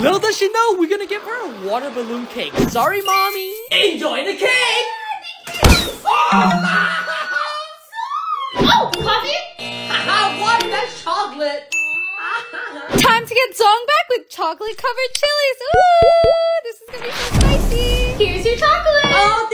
Little does she know, we're gonna give her a water balloon cake. Sorry, mommy. Enjoy the cake. Oh, coffee? Haha, what? That's chocolate. Time to get Zhong back with chocolate covered chilies. Ooh, this is gonna be so spicy. Here's your chocolate. Oh,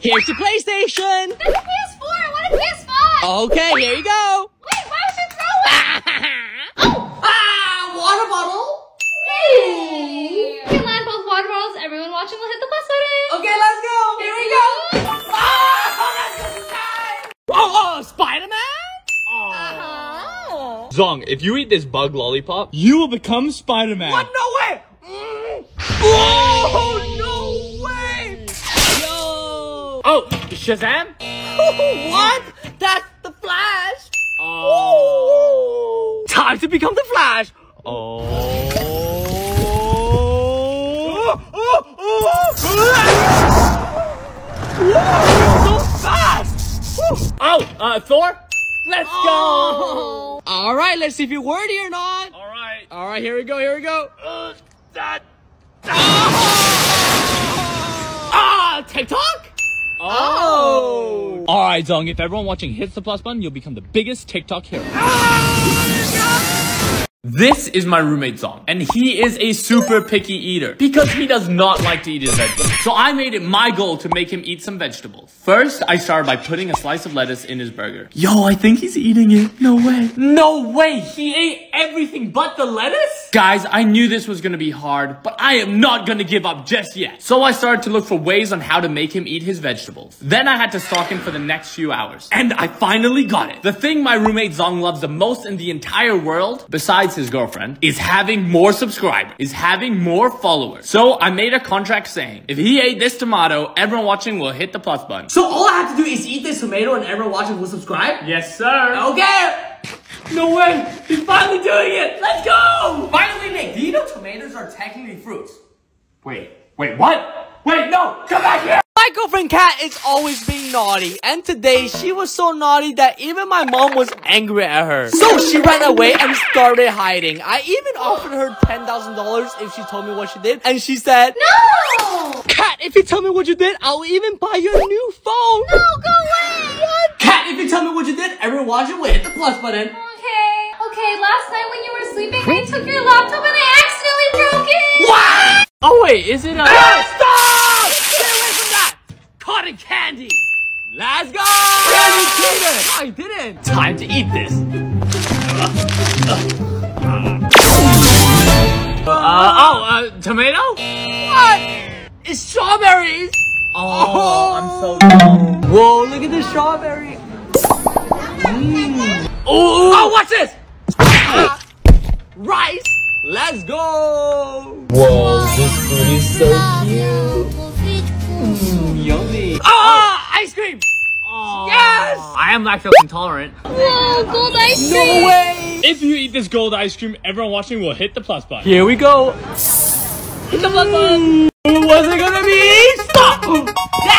Here's your PlayStation. That's a PS4. I want a PS5. Okay, here you go. Wait, why would you throw it? oh, Ah, water bottle. hey. You can land both water bottles. Everyone watching will hit the plus button. Okay, let's go. Here we go. Ah, that's good time. Oh, oh, Spider-Man? Uh-huh. Zhong, if you eat this bug lollipop, you will become Spider-Man. What? No way. Mm. Oh, Oh, Shazam? what? That's the Flash. Oh. Time to become the Flash. Oh. So fast. Oh, uh, Thor? Let's go. All right, let's see if you're worthy or not. All right. All right, here we go. Here we go. Uh, that. Ah, TikTok. Oh. All right, Zhong. If everyone watching hits the plus button, you'll become the biggest TikTok hero. Ah! This is my roommate Zhong, and he is a super picky eater because he does not like to eat his vegetables. So I made it my goal to make him eat some vegetables. First, I started by putting a slice of lettuce in his burger. Yo, I think he's eating it. No way. No way. He ate everything but the lettuce? Guys, I knew this was gonna be hard, but I am not gonna give up just yet. So I started to look for ways on how to make him eat his vegetables. Then I had to stalk him for the next few hours. And I finally got it. The thing my roommate Zhong loves the most in the entire world, besides his girlfriend, is having more subscribers, is having more followers. So I made a contract saying, if he ate this tomato, everyone watching will hit the plus button. So all I have to do is eat this tomato and everyone watching will subscribe? Yes, sir. Okay. No way. He's finally doing it. Let's go. Finally, Nick, do you know tomatoes are technically fruits? Wait, wait, what? Wait, no, come back here! My girlfriend Kat is always being naughty, and today she was so naughty that even my mom was angry at her. So she ran away and started hiding. I even offered her $10,000 if she told me what she did, and she said, No! Kat, if you tell me what you did, I'll even buy you a new phone. No, go away! Kat, if you tell me what you did, everyone watching will hit the plus button. Okay, okay, last night when you were sleeping, I took your laptop and I accidentally broke it! What? Oh wait, is it a- Stop! Cotton candy! Let's go! Candy cheater! I didn't! Time to eat this. Uh, oh, uh, tomato? What? It's strawberries! Oh, I'm so dumb. Whoa, look at the strawberry. Ooh. Oh, what's this? Rice. Let's go. Whoa, this food is so cute. Mm, yummy. Ah, ice cream. Yes. I am lactose intolerant. Whoa, gold ice cream! No way. If you eat this gold ice cream, everyone watching will hit the plus button. Here we go. Hit the plus button. What's it gonna be? Stop.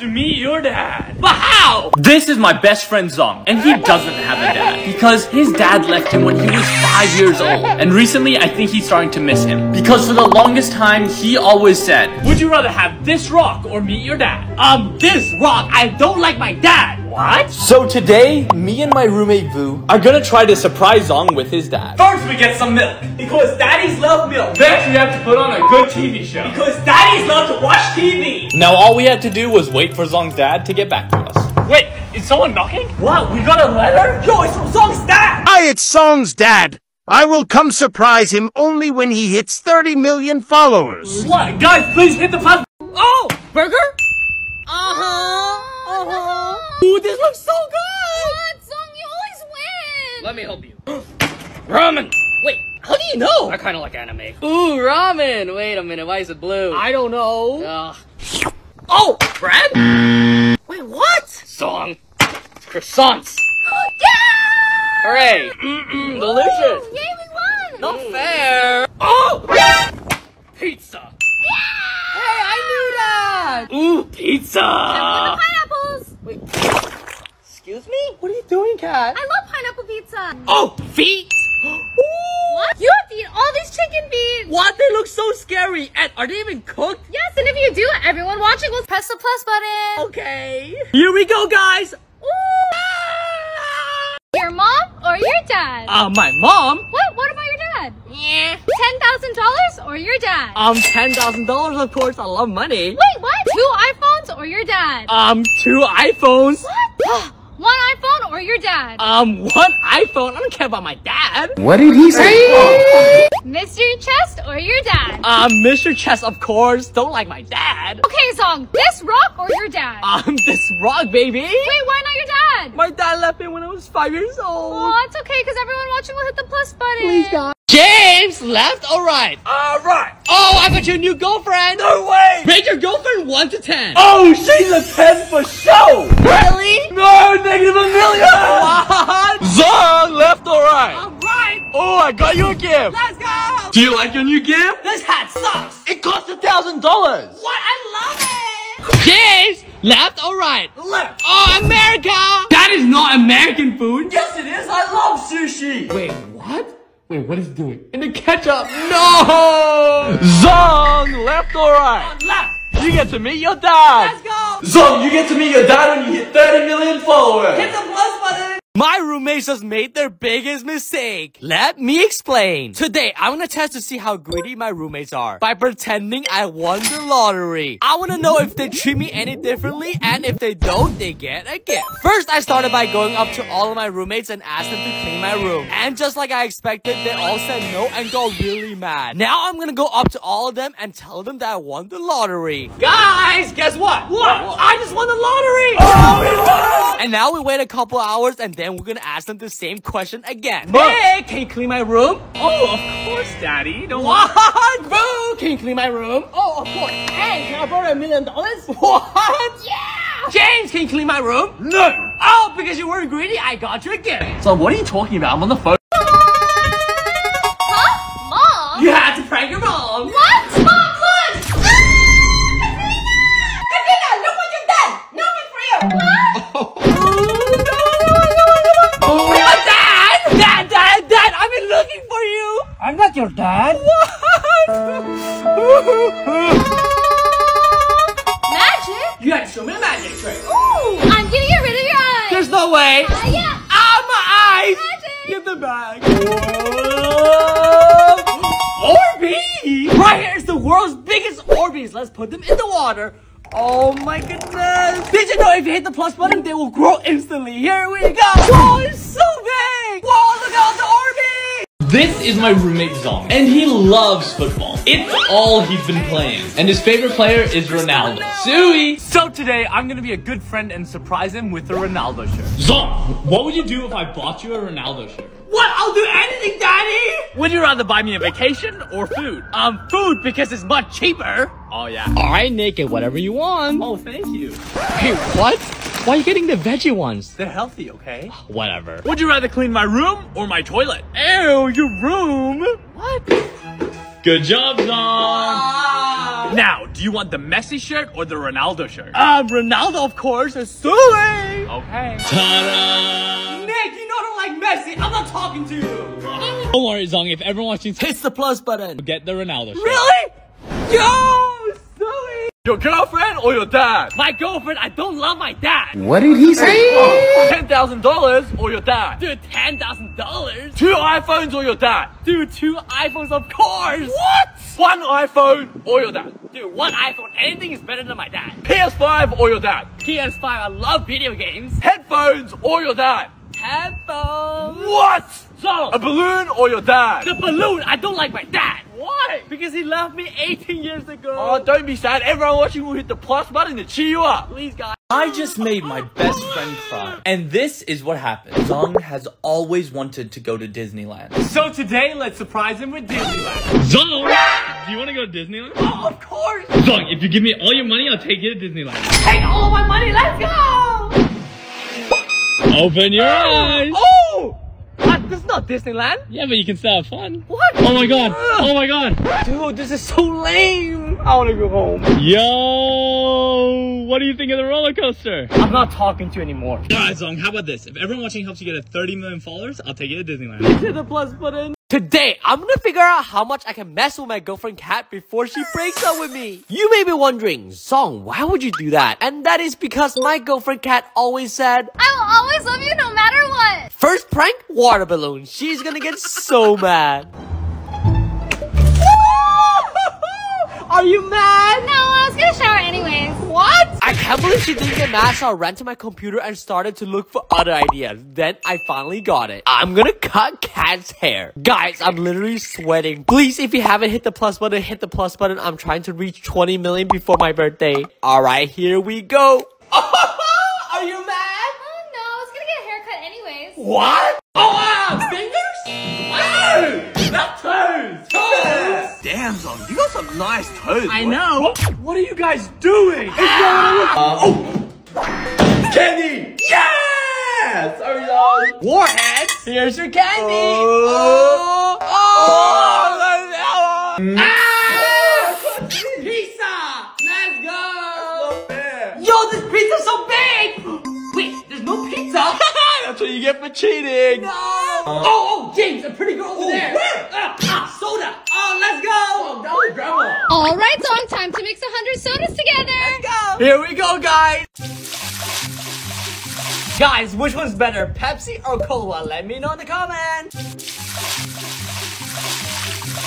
Dad. You have to meet your dad. But how? This is my best friend Zhong, and he doesn't have a dad because his dad left him when he was five years old. And recently, I think he's starting to miss him because for the longest time, he always said, "Would you rather have this rock or meet your dad?" Um, this rock. I don't like my dad. What? So today, me and my roommate Vu are gonna try to surprise Zhong with his dad. First, we get some milk because daddies love milk. Next, we have to put on a good TV show. Because daddies love to watch TV. Now, all we had to do was wait for Zhong's dad to get back to us. Wait, is someone knocking? What? We got a letter? Yo, it's from Zhong's dad. Hi, it's Zhong's dad. I will come surprise him only when he hits 30 million followers. What? Guys, please hit the plus. Oh, burger? Uh-huh. Uh huh. Uh huh. Ooh, this looks so good. What? Zhong, you always win! Let me help you. Ramen! Wait, how do you know? I kind of like anime. Ooh, ramen! Wait a minute, why is it blue? I don't know. Ugh. Oh, bread? Wait, what? Zhong. Croissants! Oh, yeah! Hooray! Mmm, delicious! Yay, we won! Not fair! Oh! Pizza! Yeah! Hey, I knew that! Ooh, pizza. Careful with the pineapples. Excuse me? What are you doing, Kat? I love pineapple pizza. Oh, feet. What? You have to eat all these chicken feet. What? They look so scary. And are they even cooked? Yes, and if you do, everyone watching will press the plus button. Okay. Here we go, guys. Your mom or your dad? Uh, my mom. what? What about your dad? Yeah. Ten thousand dollars or your dad? Um, ten thousand dollars. Of course, I love money. Wait, what? Two iPhones or your dad? Um, two iPhones. what? One iPhone or your dad? Um, one iPhone. I don't care about my dad. What did he say? Mr. Chest or your dad? Um, Mr. Chest, of course. Don't like my dad. Okay, song. This rock or your dad? Um, this rock, baby. Wait, why not your dad? My dad left me when I was five years old. Oh, it's okay because everyone watching will hit the plus button. James, left or right? All right. Oh, I got your new girlfriend. No way. Rate your girlfriend one to ten. Oh, she's a 10 for sure. really? No, negative a million. What? Zhong, left or right? All right. Oh, I got you a gift. Let's go. Do you like your new gift? This hat sucks. It cost a thousand dollars. What? I love it. James, left or right? Left. Oh, America. That is not American food. Yes, it is. I love sushi. Wait? Wait, what is it doing? In the ketchup. No! Zhong, left or right? Left. You get to meet your dad. Let's go. Zhong, you get to meet your dad when you hit 30 million followers. Hit the plus button. My roommates just made their biggest mistake. Let me explain. Today, I'm gonna test to see how greedy my roommates are by pretending I won the lottery. I wanna know if they treat me any differently and if they don't, they get a gift. First, I started by going up to all of my roommates and asked them to clean my room. And just like I expected, they all said no and got really mad. Now I'm gonna go up to all of them and tell them that I won the lottery. Guys, guess what? What? I just won the lottery! Oh! And now we wait a couple hours and then we're gonna ask them the same question again. But- hey, can you clean my room? Oh, of course, Daddy. Don't What? Boo! Can you clean my room? Oh, of course. Hey, can I borrow a million dollars? What? Yeah! James, can you clean my room? No. Oh, because you weren't greedy, I got you a gift. So what are you talking about? I'm on the phone. Huh? Mom? You had to prank your mom. What? Mom, look! Dad. Magic? You had to show me the magic trick. Ooh, I'm gonna get rid of your eyes. There's no way. Uh, yeah. Ah, my eyes! Magic. Get the bag. Orbeez! Right here is the world's biggest Orbeez. Let's put them in the water. Oh my goodness! Did you know if you hit the plus button, they will grow instantly? Here we go! Whoa, it's so big! Whoa, look at all the Orbeez! This is my roommate Zhong, and he loves football. It's all he's been playing. And his favorite player is Ronaldo. Suey! So today, I'm gonna be a good friend and surprise him with a Ronaldo shirt. Zhong, what would you do if I bought you a Ronaldo shirt? What? I'll do anything, Daddy! Would you rather buy me a vacation or food? Um, food because it's much cheaper. Oh yeah. Alright, Nick, get whatever you want. Oh, thank you. Hey, what? Why are you getting the veggie ones? They're healthy, okay? Whatever. Would you rather clean my room or my toilet? Ew, your room? What? Good job, Zhong! Ah. Now, do you want the Messi shirt or the Ronaldo shirt? Um, Ronaldo, of course, is suing. Okay. Ta-da! Nick, you know I don't like Messi. I'm not talking to you. Don't worry, Zhong, if everyone watching Hits the plus button. get the Ronaldo shirt. Really? Yo, suing. Your girlfriend or your dad? My girlfriend, I don't love my dad. What did he say? Ten thousand dollars or your dad? Dude, ten thousand dollars. Two iPhones or your dad? Dude, two iPhones, of course. What? One iPhone or your dad? Dude, one iPhone, anything is better than my dad. PS5 or your dad? PS5, I love video games. Headphones or your dad? Headphones. What? So, A balloon or your dad? the balloon, I don't like my dad. Why? Because he left me 18 years ago. Oh, don't be sad. Everyone watching will hit the plus button to cheer you up. please, guys. I just made my best friend cry. And this is what happened. Zhong has always wanted to go to Disneyland. So today, let's surprise him with Disneyland. Zhong! Do you want to go to Disneyland? Oh, of course. Zhong, if you give me all your money, I'll take you to Disneyland. Take all my money. Let's go. Open your oh! eyes! Oh, what? This is not Disneyland. Yeah, but you can still have fun. What? Oh my god! Oh my god! Dude, this is so lame. I want to go home. Yo! what do you think of the roller coaster? I'm not talking to you anymore. Alright, Zhong, how about this? If everyone watching helps you get a 30 million followers, I'll take you to Disneyland. Hit the plus button. Today, I'm gonna figure out how much I can mess with my girlfriend Kat before she breaks up with me. You may be wondering, Zhong, why would you do that? And that is because my girlfriend Kat always said, I will always love you no matter what. First prank, water balloon. She's gonna get so mad. Are you mad? No, I was gonna shower anyways. What? I can't believe she didn't get mad, so I ran to my computer and started to look for other ideas. Then I finally got it. I'm gonna cut Kat's hair. Guys, I'm literally sweating. Please, if you haven't hit the plus button, hit the plus button. I'm trying to reach 20 million before my birthday. Alright, here we go. Are you mad? Oh no, I was gonna get a haircut anyways. What? Oh wow! Fingers? Wow! Not toes! Toes! Damn, Zhong, you got some nice toes. I boy. know. What, what are you guys doing? It's not oh! Candy! Yes! Sorry, Zhong. Warheads! Here's your candy! Oh! Oh! Oh! Ah! Pizza! Let's go! Yo, this pizza's so big! Wait, there's no pizza? That's what you get for cheating. No! Oh, oh, James, a pretty girl over there. where? Ah, ah, soda. Oh, let's go. Oh, grandma. Alright, Zhong, time to mix a hundred sodas together. Go. Here we go, guys. Guys, which one's better, Pepsi or Cola? Let me know in the comments.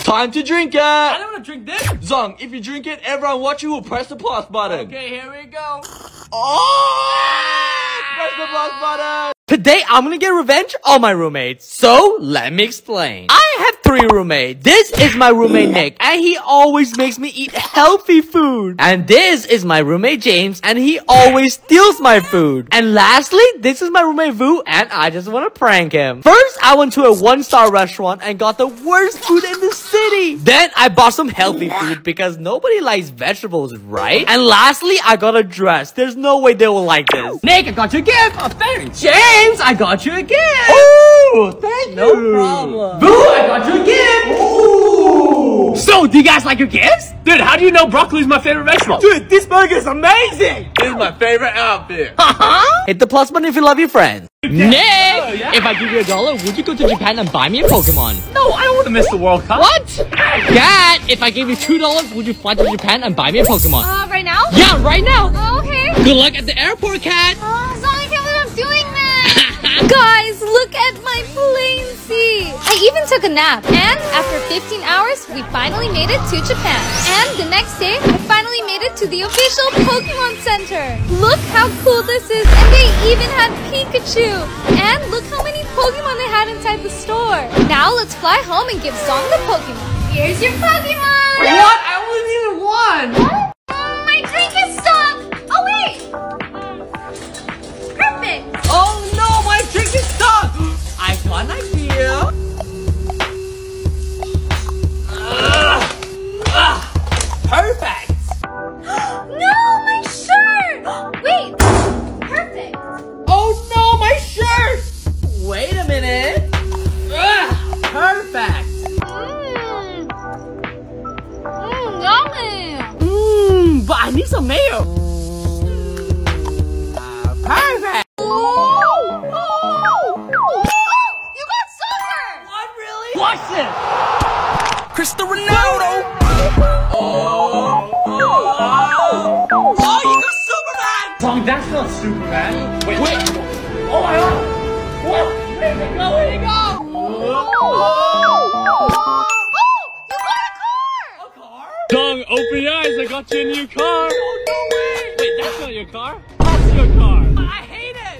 Time to drink it. I don't want to drink this. Zhong, if you drink it, everyone watching will press the plus button. Okay, here we go. Oh! Press the plus button. Today, I'm gonna get revenge on my roommates. So, let me explain. I have three roommates. This is my roommate Nick, and he always makes me eat healthy food. And this is my roommate James, and he always steals my food. And lastly, this is my roommate Vu, and I just wanna prank him. First, I went to a one-star restaurant and got the worst food in the city. Then, I bought some healthy food because nobody likes vegetables, right? And lastly, I got a dress. There's no way they will like this. Nick, I got you a gift. Oh, thanks. James, I got you a gift. Ooh, thank you. No problem. Vu, I got you a gift. Ooh. So, do you guys like your gifts? Dude, how do you know broccoli's my favorite vegetable? Dude, this burger is amazing. This is my favorite outfit. Uh-huh. Hit the plus button if you love your friends. Nick, if I give you a dollar, would you go to Japan and buy me a Pokemon? No, I don't want to miss the World Cup. What? Dad, if I gave you two dollars, would you fly to Japan and buy me a Pokemon? Uh, right now? Yeah, right now. Oh, okay. Good luck at the airport, Kat. Oh, Zhong, I can't believe I'm doing that. Guys, look at my plane seat. I even took a nap. And after 15 hours, we finally made it to Japan. And the next day, I finally made it to the official Pokemon Center. Look how cool this is. And they even had Pikachu. And look how many Pokemon they had inside the store. Now let's fly home and give Zhong the Pokemon. Here's your Pokemon. What? I only needed one. What? I got an idea. Ugh. Ugh. Perfect. No, my shirt! Wait, perfect. Oh no, my shirt! Wait a minute. Ugh, perfect. Mmm. Mmm, yummy. Mmm, but I need some mayo. Uh, perfect.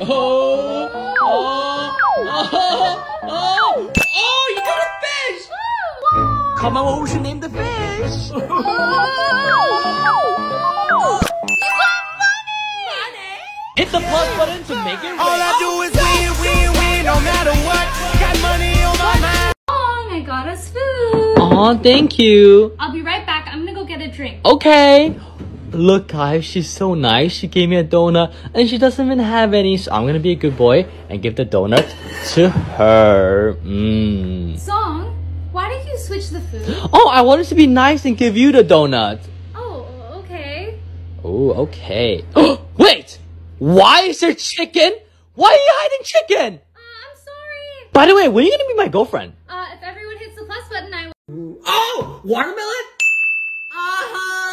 Oh, Oh, oh, oh, oh, you got a fish! Come on, what we should name the fish? You got money! Hit the plus button to make it All rain. I do is win, win, win, no matter what. Got money on my mind. Zhong, I got us food. Aw, thank you. I'll be right back. I'm gonna go get a drink. Okay. Look, guys, she's so nice. She gave me a donut, and she doesn't even have any. So I'm gonna be a good boy and give the donut to her. Mmm. Zhong, why did you switch the food? Oh, I wanted to be nice and give you the donut. Oh, okay. Oh, okay. Wait! Why is there chicken? Why are you hiding chicken? Uh, I'm sorry. By the way, when are you gonna be my girlfriend? Uh, if everyone hits the plus button, I will. Oh! Watermelon? Uh-huh!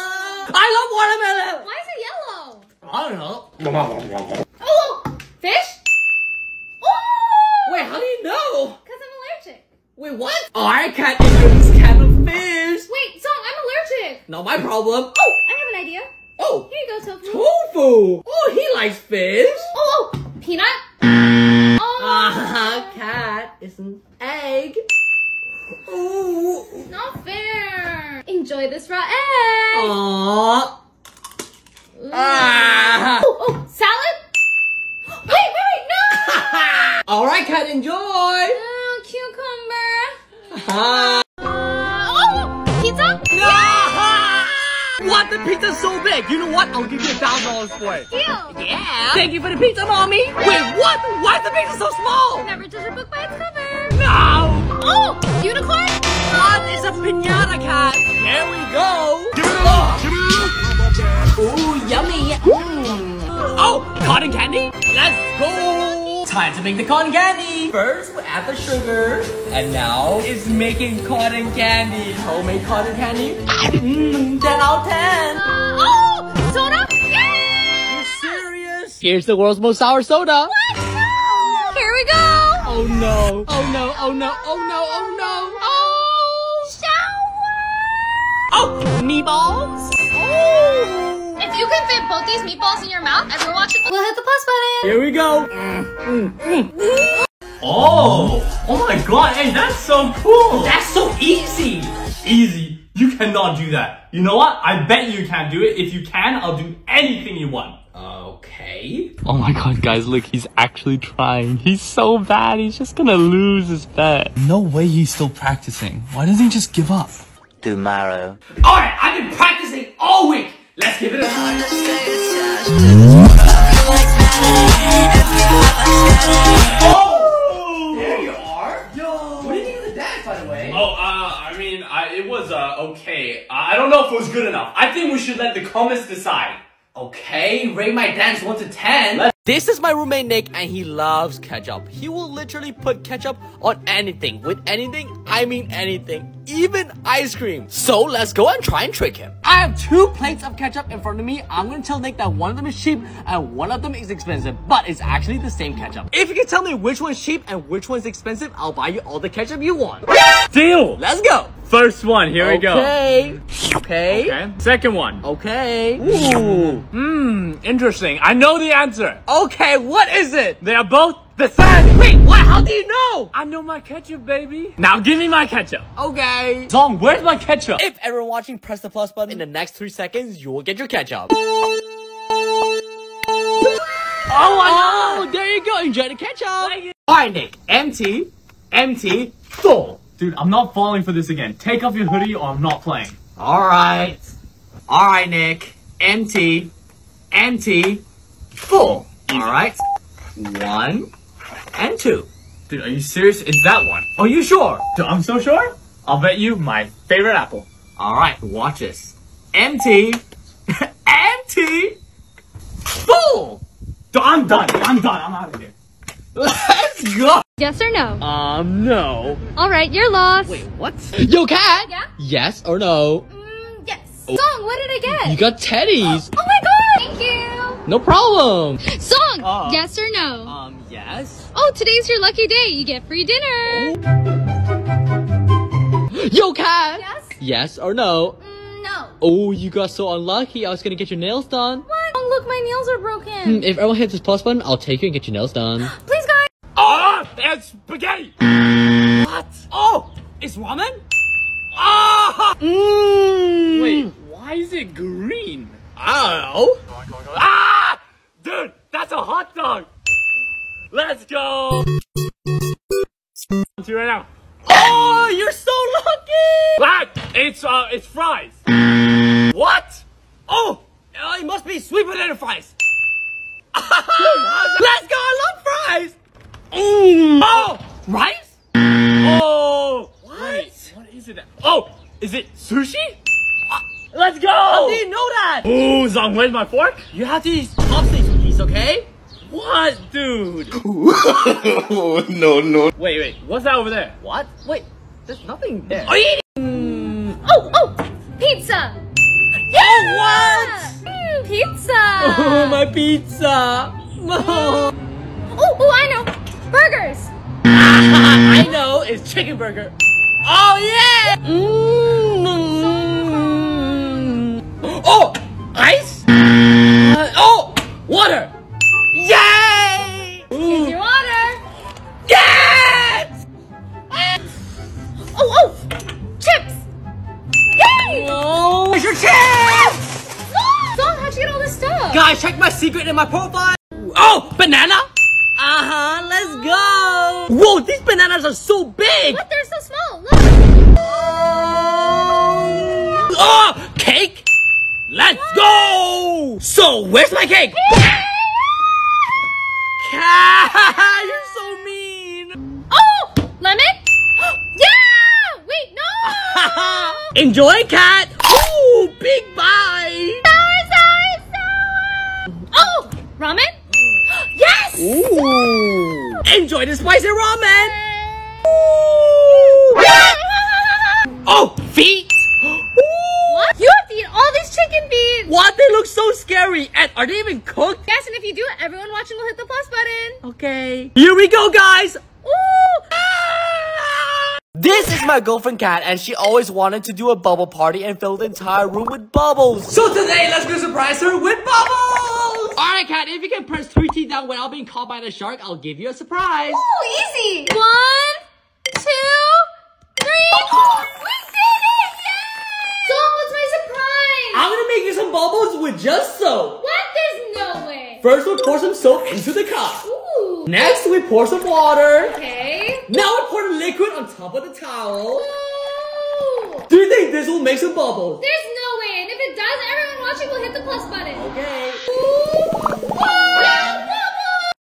I love watermelon! Why is it yellow? I don't know. Oh, fish? Oh! Wait, how do you know? Because I'm allergic. Wait, what? Oh, I can't eat this kind of fish. Wait, Zhong, I'm allergic. Not my problem. Oh, I have an idea. Oh, Here you go, Tofu. tofu. Oh, he likes fish. Oh, oh, peanut. Oh, Uh-huh, cat is an egg. Ooh. not fair. Enjoy this raw egg. Aww. Ah. Oh, oh, salad? Wait, wait, wait, no! All right, Kat, enjoy. Oh, cucumber. Ah. Uh, oh, pizza? What? The pizza's so big. You know what? I'll give you a thousand dollars for it. Deal. Yeah. Thank you for the pizza, mommy. Wait, what? Why is the pizza so small? Never judge a book by its cover. No. Oh, unicorn? What? It's a pinata cat. Here we go. Oh. Ooh, yummy. Mm. Oh, cotton candy. Let's go. Time to make the cotton candy. First, we add the sugar. And now it's making cotton candy. Homemade cotton candy. Mmm, 10 out of 10. Uh, oh, soda? Yay! You're serious? Here's the world's most sour soda. No! Here we go. Oh no. Oh no, oh no, oh no, oh no. Oh. Shower. Oh, meatballs. Oh. If you can fit both these meatballs in your mouth, everyone watching will hit the plus button. Here we go. Oh, oh my god, hey, that's so cool. That's so easy. easy. You cannot do that. You know what? I bet you can't do it. If you can, I'll do anything you want. Okay. Oh my god, guys, look, he's actually trying. He's so bad, he's just gonna lose his bet. No way he's still practicing. Why doesn't he just give up? Tomorrow. Alright, I've been practicing all week. Let's give it a try. Oh! There you are. Yo. What did you think of the dance, by the way? Oh, uh, I mean, I, it was, uh, okay. I I don't know if it was good enough. I think we should let the comments decide. Okay, rate my dance 1 to 10. This is my roommate Nick and he loves ketchup. He will literally put ketchup on anything. With anything, I mean anything. Even ice cream. So let's go and try and trick him. I have two plates of ketchup in front of me. I'm gonna tell Nick that one of them is cheap and one of them is expensive. But it's actually the same ketchup. If you can tell me which one's cheap and which one's expensive, I'll buy you all the ketchup you want. Deal. Let's go. First one, here we go. Okay. Okay. Okay. Second one. Okay. Ooh. Hmm, interesting. I know the answer. Okay, what is it? They are both the same. Wait, what? How do you know? I know my ketchup, baby. Now give me my ketchup. Okay. Zhong, where's my ketchup? If everyone watching press the plus button in the next three seconds, you will get your ketchup. oh my Oh, there you go. Enjoy the ketchup. Alright, Nick. Empty, empty, full. Dude, I'm not falling for this again. Take off your hoodie or I'm not playing. Alright. Alright, Nick. Empty, empty, full. Alright. One and two. Dude, are you serious? It's that one. Are you sure? Dude, I'm so sure. I'll bet you my favorite apple. Alright, watch this. Empty, empty, full. Dude, I'm done. I'm done. I'm out of here. Let's go. Yes or no? Um, no. All right, you're lost. Wait, what? Yo, Kat. Yeah? Yes or no? Mm, yes. Zhong, what did I get? You got teddies. Oh my god! Thank you. No problem. Zhong, Uh. yes or no? Um, yes. Oh, today's your lucky day. You get free dinner. Yo, Kat. Yes? Yes or no? Mm, no. Oh, you got so unlucky. I was gonna get your nails done. What? Oh, look, my nails are broken. Hmm, If everyone hits this plus button, I'll take you and get your nails done. Please, guys. Oh, it's spaghetti. What? Oh, it's ramen? Ah! Mmm. Wait, why is it green? I don't know. Ah! Dude, that's a hot dog. Let's go. See right now. Oh, you're so lucky. Ah, it's uh, it's fries. What? Oh, uh, it must be sweet potato fries. Let's go. I love fries. Mm. Oh, rice? Oh, wait, what is it? Oh, is it sushi? Let's go! How do you know that? Ooh, Zhong, where's my fork? You have to eat chopsticks with these, okay? What, dude? Oh, no, no. Wait, wait, what's that over there? What? Wait, there's nothing there. Are you eating? Oh, oh, pizza. Oh, what? Mm, pizza. Oh, my pizza. Oh, oh, I know. Burgers. I know, it's chicken burger. Oh, yeah! Mm. Oh, ice? Uh, oh, water. Yay! Here's your water. Yes! Oh, oh, chips. Yay! Oh, where's your chance? Zhong, how'd you get all this stuff? Guys, check my secret in my profile. Oh, banana? Uh-huh, let's go. Whoa, these bananas are so big. What? They're so small. Look. Oh, cake? Let's go. So, where's my cake? Kat, you're so mean. Oh, lemon. yeah. Wait, no. Enjoy, Kat. Ooh, big bite. Sour, sour, sour. Oh, ramen. Yes. Ooh. Enjoy the spicy ramen. Oh, feet. What? You have to eat all these chicken feet. What? They look so scary. And are they even cooked? Yes, and if you do, everyone watching will hit the plus button. Okay. Here we go, guys. This is my girlfriend Kat, and she always wanted to do a bubble party and fill the entire room with bubbles. So today, let's go surprise her with bubbles! Alright, Kat, if you can press three teeth down without being caught by the shark, I'll give you a surprise. Ooh, easy. One, two, three. Oh. we did it! Yay! So, what's my surprise? I'm gonna make you some bubbles with just soap. What? There's no way. First, we pour some soap into the cup. Ooh. Next, we pour some water. Okay. Now we pour the liquid on top of the towel. Ooh. Do you think this will make some bubbles? There's no way, and if it does, everyone watching will hit the plus button. Okay.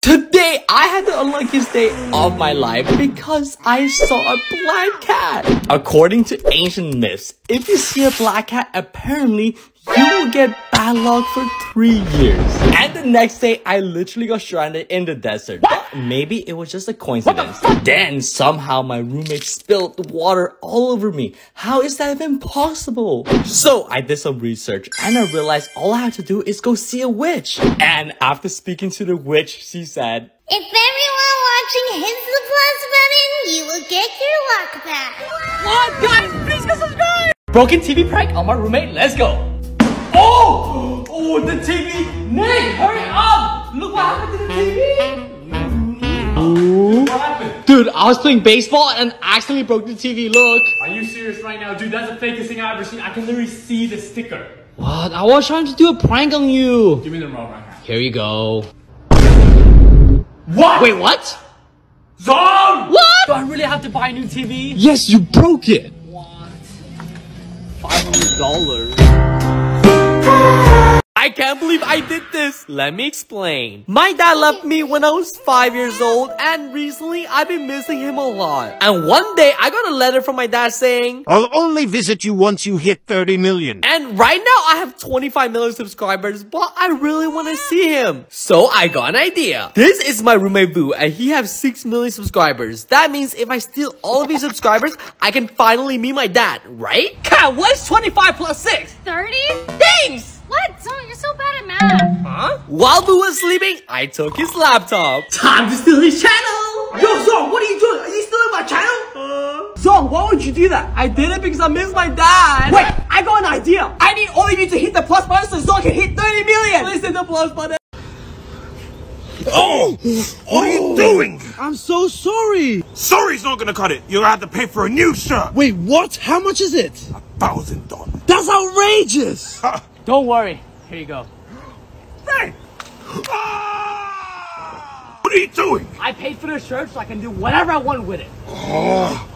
Today, I had the unluckiest day of my life because I saw a black cat. According to ancient myths, if you see a black cat, apparently you will get bad luck for three years. And the next day, I literally got stranded in the desert. But maybe it was just a coincidence. Then somehow my roommate spilled water all over me. How is that even possible? So I did some research and I realized all I had to do is go see a witch. And after speaking to the witch, she said, If everyone watching hits the plus button, you will get your luck back. What? Guys, please go subscribe! Broken TV prank on my roommate, let's go! Oh! The TV! Nick, hurry up! Look what happened to the TV! What happened? Dude, I was playing baseball and accidentally broke the TV, look! Are you serious right now? Dude, that's the fakest thing I've ever seen. I can literally see the sticker. What? I was trying to do a prank on you! Give me the remote right now. Here you go. What? Wait, what? Zhong! What? Do I really have to buy a new TV? Yes, you broke it. What? $500. I can't believe I did this. Let me explain. My dad left me when I was 5 years old and recently I've been missing him a lot. And one day I got a letter from my dad saying, I'll only visit you once you hit 30 million. and right now I have 25 million subscribers, but I really want to see him. So I got an idea. This is my roommate Boo and he has 6 million subscribers. That means if I steal all of his subscribers, I can finally meet my dad, right? Kat, what's 25 plus 6? 30? Thanks! What? So, you're so bad at math. Huh? While Boo was sleeping, I took his laptop. Time to steal his channel! Yo, Zhong, what are you doing? Are you stealing my channel? Uh... Zhong, why would you do that? I did it because I miss my dad. Wait, I got an idea. I need all of you to hit the plus button so Zhong can hit 30 million. Please hit the plus button. Oh! What are you doing? I'm so sorry. Sorry's not gonna cut it. You'll have to pay for a new shirt. Wait, what? How much is it? A Thousand dollars. That's outrageous. Don't worry. Here you go. Hey! Ah! What are you doing? I paid for the shirt so I can do whatever I want with it. Whoa!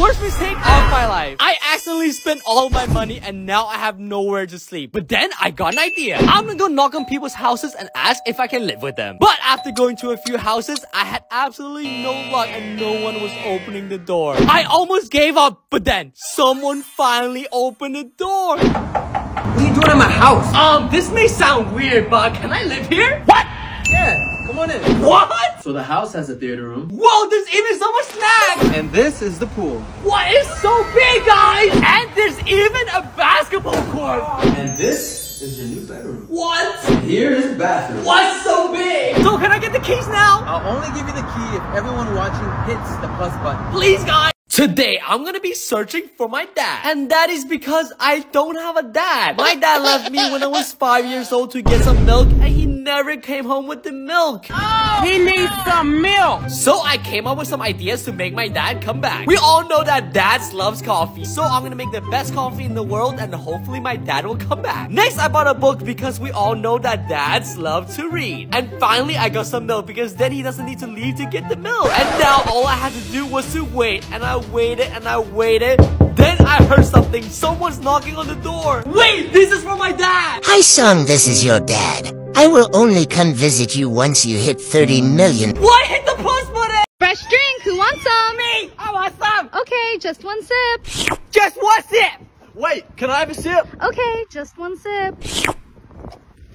Worst mistake of my life. I accidentally spent all of my money and now I have nowhere to sleep. But then I got an idea. I'm gonna go knock on people's houses and ask if I can live with them. But after going to a few houses, I had absolutely no luck and no one was opening the door. I almost gave up, but then someone finally opened the door. What are you doing in my house? Um, this may sound weird, but can I live here? What? Yeah, come on in. What? So the house has a theater room. Whoa, there's even so much snacks! And this is the pool. What is so big, guys? And there's even a basketball court! And this is your new bedroom. What? Here is the bathroom. What's so big? So can I get the keys now? I'll only give you the key if everyone watching hits the plus button. Please, guys! Today, I'm gonna be searching for my dad. And that is because I don't have a dad. My dad left me when I was five years old to get some milk and he never came home with the milk. Oh, he needs some milk. So I came up with some ideas to make my dad come back. We all know that dads loves coffee. So I'm gonna make the best coffee in the world and hopefully my dad will come back. Next, I bought a book because we all know that dads love to read. And finally, I got some milk because then he doesn't need to leave to get the milk. And now all I had to do was to wait and I waited and I waited. Then I heard something. Someone's knocking on the door. Wait, this is for my dad. Hi, son, this is your dad. I will only come visit you once you hit 30 million. What? Hit the plus button. Fresh drink. Who wants some? Me. I want some. Okay, just one sip. Just one sip. Wait, can I have a sip? Okay, just one sip.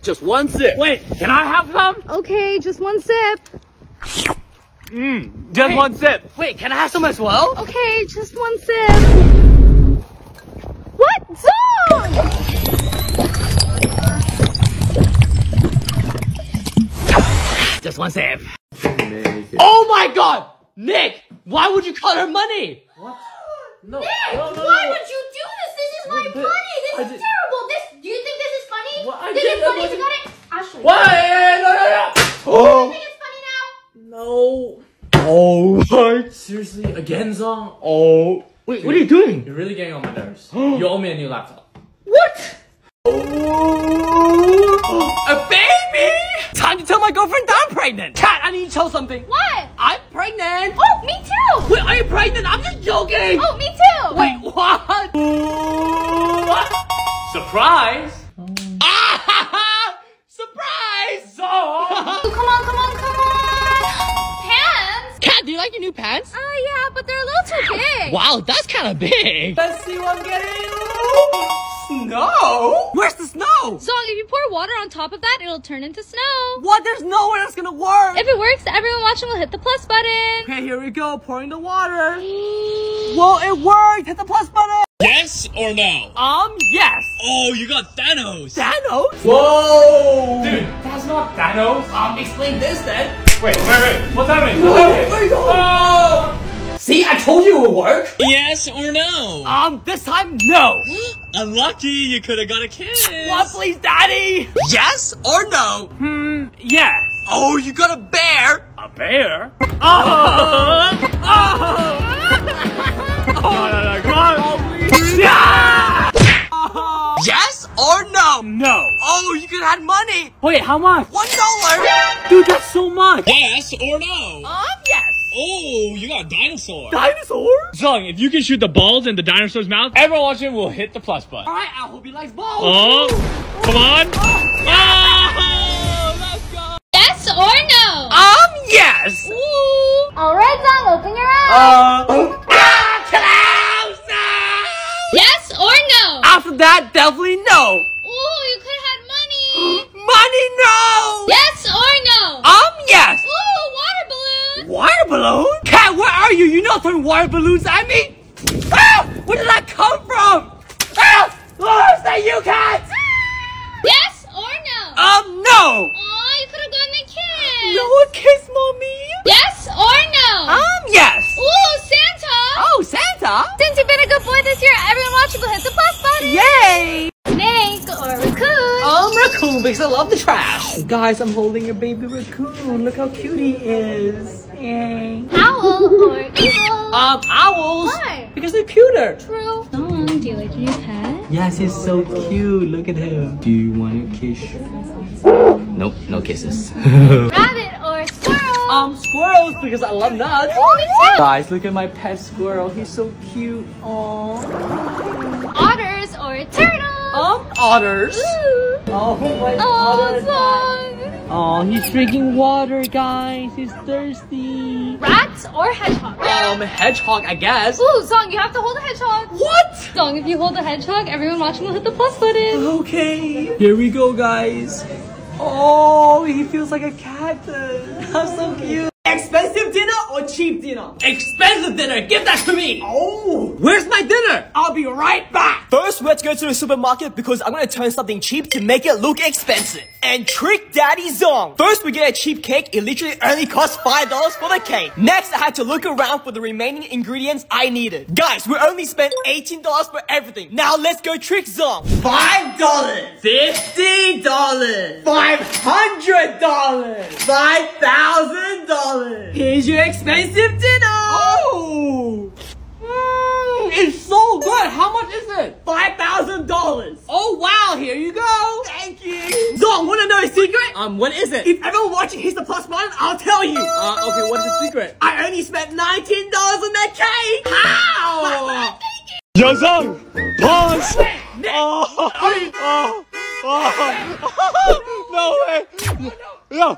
Just one sip. Wait, can I have some? Okay, just one sip. Mmm, just one sip. Wait, can I have some as well? Okay, just one sip. What? Dog! Just one sip. Oh my god! Nick, why would you call her money? No. Nick, no, no, why no. would you do this? This is my But- money. This I is did- terrible. This. Do you think this is funny? What? I This did- is funny. that You got it. I'll show you. What? Hey, no, no, no. Do Oh. you think it's funny now? No. Oh my. Seriously, again, Zhong? Oh. Wait, what are you doing? You're really getting on my nerves. you owe me a new laptop. What? Oh, A baby? Time to tell my girlfriend that I'm pregnant. Kat, I need to tell something. What? I'm pregnant. Oh, me too! Wait, are you pregnant? I'm just joking. Oh, me too! Wait, what? Surprise! Ah! Surprise! Oh, come on, come on, come on! Pants? Kat, do you like your new pants? Uh, yeah, but they're a little too big. Wow, that's kind of big. Let's see what I'm getting. Snow? Where's the snow? So if you pour water on top of that, it'll turn into snow. What? There's no way that's gonna work. If it works, everyone watching will hit the plus button. Okay, here we go. Pouring the water. Whoa, it worked. Hit the plus button. Yes or no? Um, yes. Oh, you got Thanos. Thanos? Whoa! Dude, that's not Thanos. Um, explain this then. Wait, wait, wait. What's happening? What's happening? Oh! See, I told you it would work. Yes or no? Um, this time, no. Unlucky, you could have got a kiss. What, please, daddy? Yes or no? Hmm, yes. Oh, you got a bear? A bear? Oh! No, no, no, come on. Yes or no? No. Oh, you could have had money. Wait, how much? One dollar. Dude, that's so much. Yes or no? Um, yes. Oh, you got a dinosaur. Dinosaur? Zhong, if you can shoot the balls in the dinosaur's mouth, everyone watching will hit the plus button. All right, I hope he likes balls. Oh, come on. Oh, let's go. Yes or no? Um, yes. Ooh. All right, Zhong, open your eyes. Uh, ah, close. Yes or no? After that, definitely no. Ooh, you could have had money. Money, no. yes or no? Um, yes. Ooh, water balloon. Water balloon? Kat, where are you? You know throwing water balloons at me? Ah! Where did that come from? Ah! Oh, is that you, Kat? Yes or no? Um, no. Aw, you could have gotten a kiss. No, a kiss, mommy. Yes or no? Um, yes. Ooh, Santa. Oh, Santa. Since you've been a good boy this year, everyone watching will hit the plus button. Yay. Snake or raccoon. Um, raccoon because I love the trash. Guys, I'm holding a baby raccoon. Look how cute he is. Yay. Owl or eagle. Um, owls. Why? Because they're cuter. True. Dawn, do you like your pet? Yes, he's so cute. Look at him. Do you want a kiss? Nope, no kisses. Rabbit or squirrel. Um, squirrels because I love nuts. Oh, me too. Guys, look at my pet squirrel. He's so cute. Aww. Otters or turtles? Um, otters. Ooh. Oh, my Oh, otter. Song. Oh, he's drinking water, guys. He's thirsty. Rats or hedgehog? Um, hedgehog, I guess. Ooh, Zhong, you have to hold a hedgehog. What? Zhong, if you hold a hedgehog, everyone watching will hit the plus button. Okay. Here we go, guys. Oh, he feels like a cactus. That's so cute. Expensive dinner or cheap dinner? Expensive dinner. Give that to me. Oh! Where's my dinner? I'll be right back! First, let's go to the supermarket because I'm gonna turn something cheap to make it look expensive. And trick Daddy Zhong. First, we get a cheap cake. It literally only costs $5 for the cake. Next, I had to look around for the remaining ingredients I needed. Guys, we only spent $18 for everything. Now, let's go trick Zhong. $5! $50! $500! $5,000! Here's your expensive dinner! Oh. It's so good. How much is it? $5,000! Oh, wow. Here you go. Thank you. Zhong, wanna know a secret? Um, what is it? If everyone watching hits the plus button, I'll tell you. Uh, okay, what's the secret? I only spent $19 on that cake. How? Yo, Zhong! Pause! Nick, Oh, oh, oh, no way! Yo!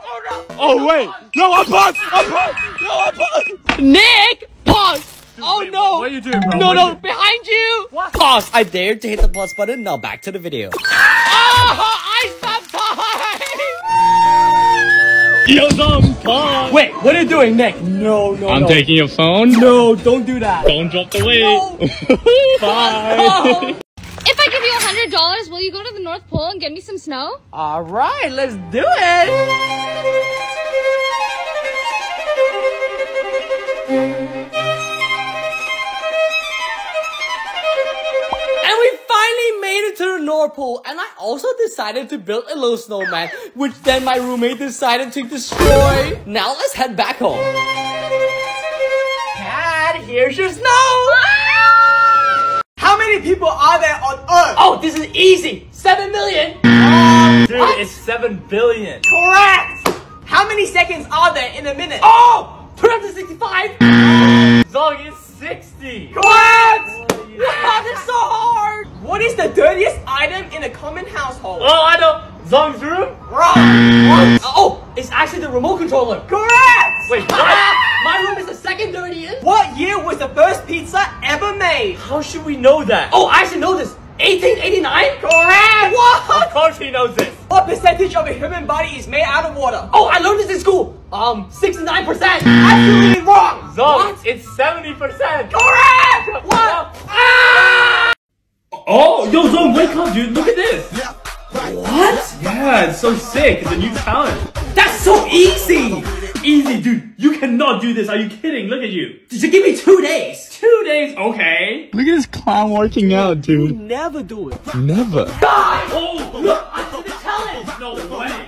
Oh, wait! Yo, I'm paused! I'm paused! Yo, I'm paused! Nick, pause. Oh no. What are you doing, bro? No, What no, behind you. What? Pause. I dared to hit the plus button. Now back to the video. Oh, I stopped time. Yo, Zhong! Pause! Wait, what are you doing, Nick? No, no, I'm no. taking your phone. No, don't do that. Don't drop the weight. No. Bye. If I give you a hundred dollars, will you go to the North Pole and get me some snow? All right, let's do it. Made it to the North Pole, and I also decided to build a little snowman, which then my roommate decided to destroy. Now let's head back home. Dad, here's your snow. Ah! How many people are there on Earth? Oh, this is easy. Seven million. Dude, it's 7 billion. Correct. How many seconds are there in a minute? Oh, 365. Zhong, it's 60. Correct. Oh, wow, that's so hard. What is the dirtiest item in a common household? Oh, I know. Zhong's room? Wrong. Uh, oh, it's actually the remote controller. Correct. Wait, what? My room is the second dirtiest. What year was the first pizza ever made? How should we know that? Oh, I should know this. 1889? Correct. What? of course he knows this. What percentage of a human body is made out of water? Oh, I learned this in school. Um, 69%. Absolutely wrong. Zhong, What? it's 70%. Correct. What? Ah! Oh, yo, Zhong, wake up, dude. Look at this. What? Yeah, it's so sick. It's a new talent. That's so easy. Easy, dude. You cannot do this. Are you kidding? Look at you. Did you give me two days? Two days, okay. Look at this clown working out, dude. You Never do it. Never. Oh, look, I see the talent. No way.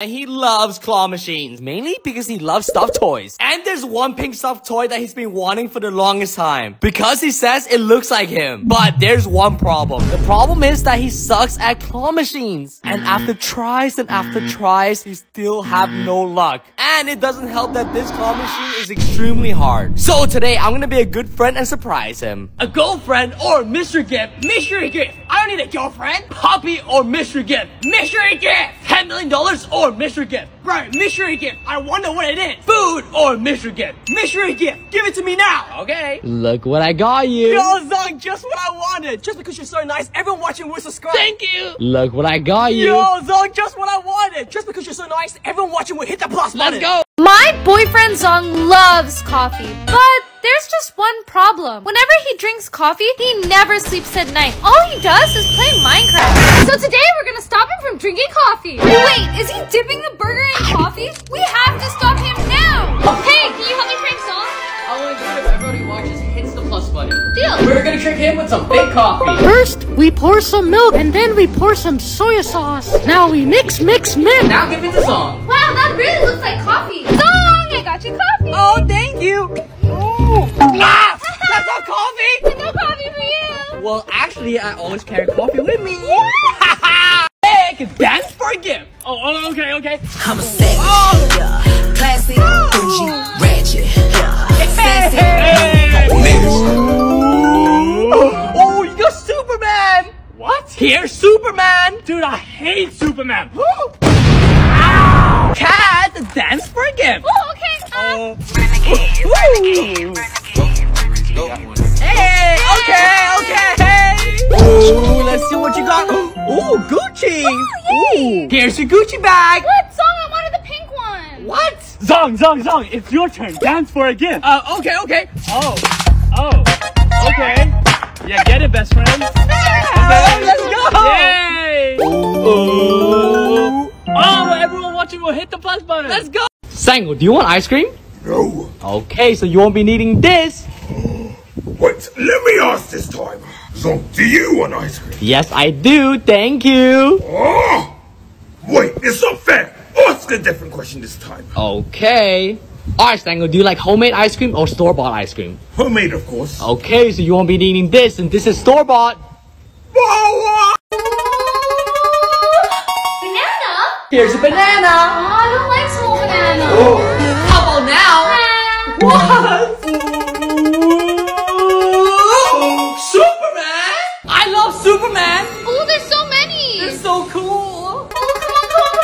And he loves claw machines, mainly because he loves stuffed toys. And there's one pink stuffed toy that he's been wanting for the longest time. Because he says it looks like him. But there's one problem. The problem is that he sucks at claw machines. And after tries and after tries, he still have no luck. And it doesn't help that this claw machine is extremely hard. So today, I'm gonna be a good friend and surprise him. A girlfriend or mystery gift? Mystery gift. I don't need a girlfriend. Puppy or mystery gift? Mystery gift. $10 million or mystery gift? Right, mystery gift. I wonder what it is. Food or mystery gift? Mystery gift. Give it to me now. Okay. Look what I got you. Yo, Zhong, just what I wanted. Just because you're so nice, everyone watching will subscribe. Thank you. Look what I got you. Yo, Zhong, just what I wanted. Just because you're so nice, everyone watching will hit the plus button. Let's go. My boyfriend Zhong loves coffee, but there's just one problem. Whenever he drinks coffee, he never sleeps at night. All he does is play Minecraft. So today we're gonna stop him from drinking coffee. Wait, is he dipping the burger in coffee? We have to stop him now. Hey, can you help me prank Zhong? I want to do it if everybody watches hits the plus button. Deal. We're gonna trick him with some fake coffee. First, we pour some milk and then we pour some soy sauce. Now we mix, mix, mix. Now give me the song. Wow, that really looks like coffee. Zhong, I got you coffee. Oh, thank you. Ooh. Ah, that's not coffee. no coffee for you. Well, actually, I always carry coffee with me. Nick, dance for a gift. Oh, oh, okay, okay. I'm a savage. Yeah. Classy, bougie, ratchet. Yeah. Sassy. Oh, you got Superman. What? Here's Superman. Dude, I hate Superman. Kat, dance for a gift. Oh, okay. Um, Woo. Hey, okay, okay. Ooh, let's see what you got. Ooh, Gucci. Ooh, here's your Gucci bag. what song? I wanted the pink one. What? Zhong, Zhong, Zhong, it's your turn. Dance for a gift. Uh, okay, okay. Oh, oh, okay. Yeah, get it, best friend. Okay, let's go. Yay! Ooh. Oh, everyone watching will hit the plus button. Let's go. Sango, do you want ice cream? No. Okay, so you won't be needing this. Oh, wait, let me ask this time. So, do you want ice cream? Yes, I do. Thank you. Oh! Wait, it's not fair. Ask a different question this time. Okay. Alright, Stango, do you like homemade ice cream or store-bought ice cream? Homemade, of course. Okay, so you won't be needing this, and this is store-bought. Here's a banana. Oh, I don't like small banana. Oh. How about now? What? Superman! I love Superman! Oh, there's so many. It's so cool! Oh, come on, come on,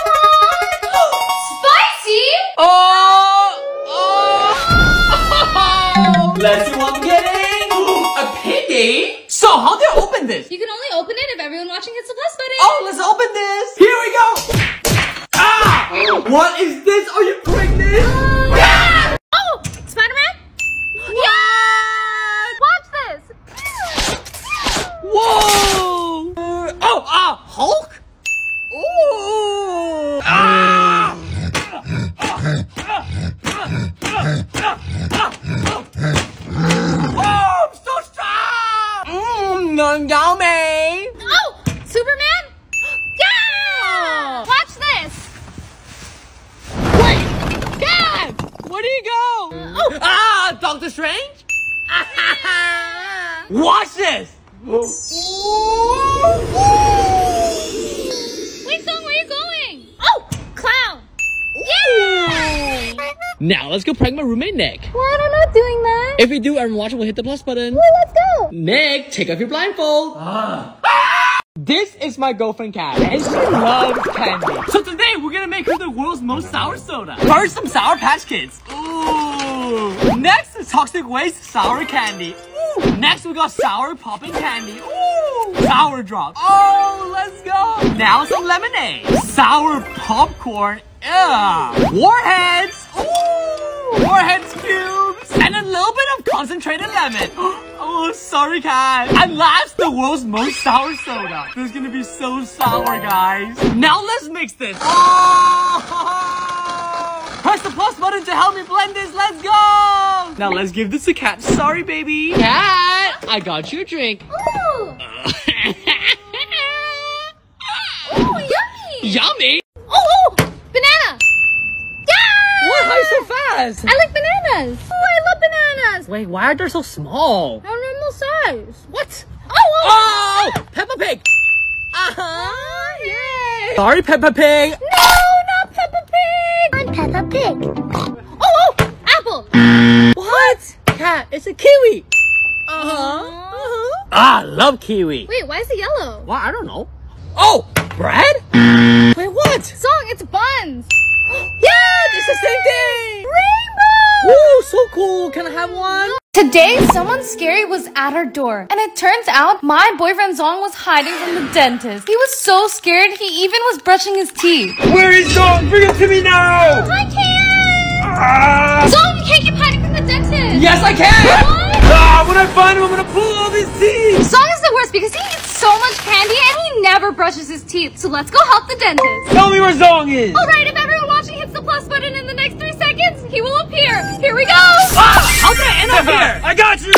come on. Spicy? Oh! Oh! Let's see what I'm getting! A piggy? So, how do I open this? You can only open it if everyone watching hits the plus button. Oh, let's open this! Here we go! What do, everyone watching will hit the plus button. Well, let's go. Nick, take off your blindfold. Ah. This is my girlfriend Kat, and she loves candy. So today we're gonna make her the world's most sour soda. First, some Sour Patch Kids. Ooh. Next is Toxic Waste Sour Candy. Ooh. Next, we got Sour Popping Candy. Ooh. Sour Drop. Oh, let's go. Now some lemonade. Sour Popcorn. Yeah. Warheads. Ooh. Warheads cubes. And a little bit of concentrated lemon. Oh, sorry, Kat. And last, the world's most sour soda. This is gonna be so sour, guys. Now let's mix this. Oh! Press the plus button to help me blend this. Let's go. Now let's give this to Kat. Sorry, baby. Kat, I got you a drink. Ooh. Ooh, yummy. Yummy. Fast? I like bananas. Oh, I love bananas. Wait, why are they so small? They're normal size. What? Oh, oh. Oh, Peppa Pig. Uh huh. Yay. Sorry, Peppa Pig. No, not Peppa Pig. I'm Peppa Pig. Oh, oh, apple. What? Kat, it's a kiwi. Uh huh. Uh-huh. Ah, love kiwi. Wait, why is it yellow? Well, I don't know. Oh, bread? Wait, what? Zhong, it's buns. Yeah, it's the same thing. Rainbow. Woo, so cool. Can I have one? Today, someone scary was at our door, and it turns out my boyfriend Zhong was hiding from the dentist. He was so scared, he even was brushing his teeth. Where is Zhong? Bring it to me now! I can't! Ah! Zhong, you can't keep hiding from the dentist! Yes, I can. What? Ah, when I find him, I'm gonna pull all these teeth! Zhong is the worst because he eats so much candy and he never brushes his teeth. So let's go help the dentist. Tell me where Zhong is! Alright, if everyone watching hits the plus button in the next three seconds, he will appear. Here we go! Ah, how did I end up here? I got you!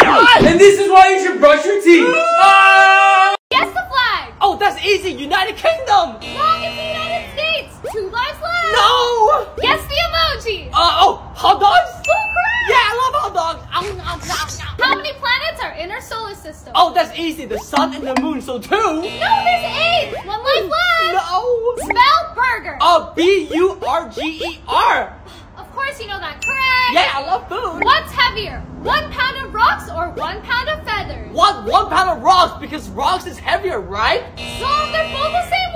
And this is why you should brush your teeth. Ah! Guess the flag! Oh, that's easy. United Kingdom. Wrong, it's the United States! Two lives left! No. Guess the emoji! Uh, oh, hot dogs? Correct! Yeah, I love hot dogs. Ow, ow, ow, ow. How many planets are inner solar system? Oh, that's easy. The sun and the moon, so two. No, there's eight. One life left. No. Spell burger. Oh, B-U-R-G-E-R. Of course you know that. Correct. Yeah, I love food. What's heavier? One pound of rocks or one pound of feathers? What? One pound of rocks because rocks is heavier, right? So they're both the same